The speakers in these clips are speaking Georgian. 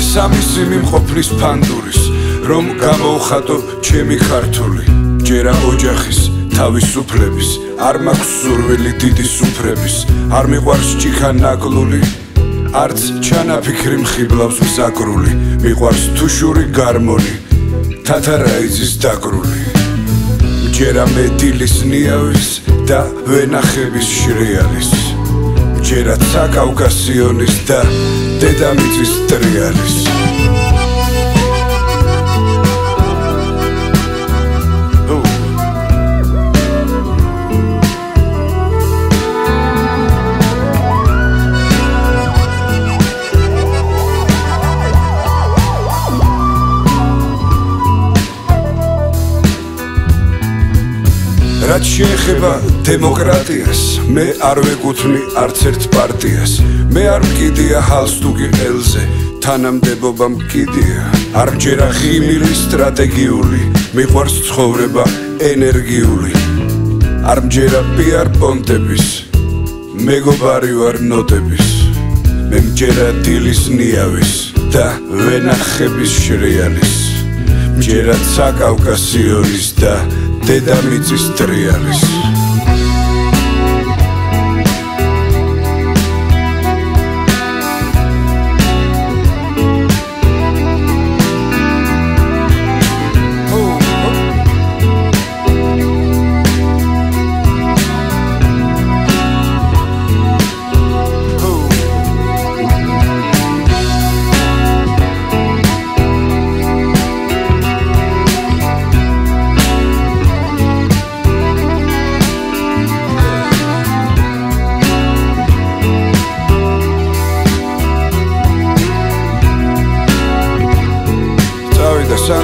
სამი სიმი მყოფლის ფანდურის რომ გამოვხატო ჩემი ქართული. ჯერა ოჯახის თავისუფლების არ მაქვს სურვილი დიდი სუფრების. არ მიყვარს ჭიქა ნაკლული არც ჩანაფიქრი მხიბლავს მზაკრული მიყვარს თუშური გარმონი თათარაიძის დაკრული ჯერა მე დილის ნიავის და ვენახების შრიალის. ჯერა ცაკავკასიონის და დედამიწის ტრიალის რაც შეეხება დემოკრატიას, მე არ ვეკუთვნი არც ერთ პარტიას. მე არ მკიდია ჰალსტუგი ელზე, თანამდებობა მკიდია. არ მჯერა ხიმილი სტრატეგიული, მიყვარს ცხოვრება ენერგიული. არ მჯერა პიარ პონტების, მეგობარი ვარ ნოტების. მე მჯერა დილის ნიავის და ვენახების შრიალის. მჯერა ცაკავკასიონის და დედამიწის ტრიალის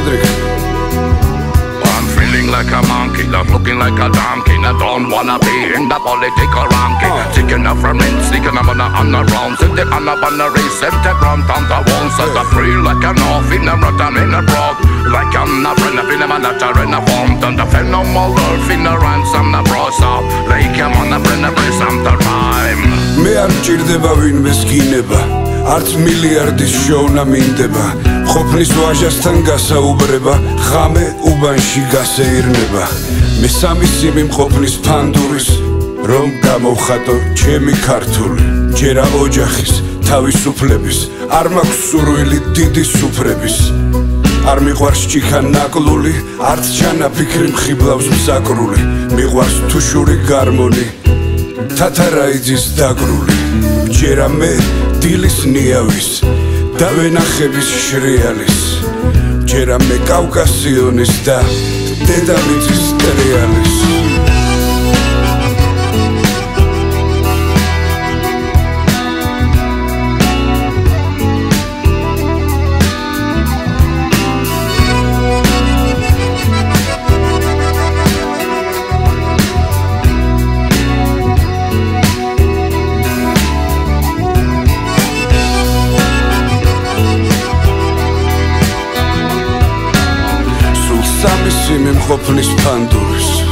Sandrik. I'm feeling like a monkey, not looking like a donkey. I don't wanna be in the political ranking. Uh. Seeking a friend, seeking a man on the round. Sitting on a banner race, and take round down the wall. Set the free like a off in a rut, I'm in a broad. Like I'm not friend of in a man that are in a form. Done the phenomenal in a ransom, the bros up. Like I'm on a friend of race, I'm the rhyme. მე არ მჭირდება ვინმე სკინება არც მილიარდის შოვნა მინდება ყოფნის ვაჟასთან გასაუბრება ხამე უბანში გასეირნება. მე სამი სიმი მყოფნის ფანდურის რომ გამოვხატო ჩემი ქართული. ჯერა ოჯახის თავისუფლების არ მაქვს სურვილი დიდი სუფრების. არ მიყვარს ჭიქა ნაკლული არც ჩანაფიქრი მხიბლავს მსაკრული მიყვარს თუშური გარმონი თათარაიძის დაგრული. ჯერა მე დილის ნიავის და ვენახების შრიალის ჯერა მე კავკასიონის და დედამიწის ტრიალის სამი სიმი მყოფნის ფანდურის